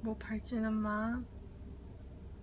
뭐 발치는 마.